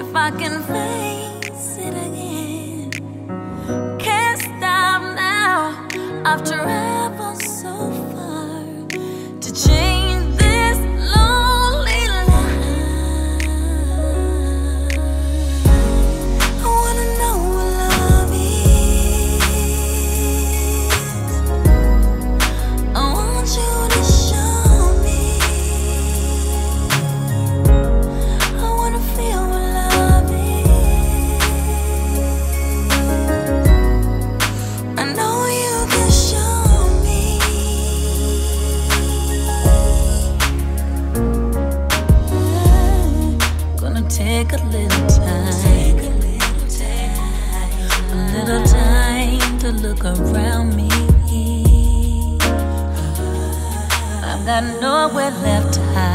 If I can face it again. Can't stop now. I've traveled Take a little time, a little time to look around me. I've got nowhere left to hide.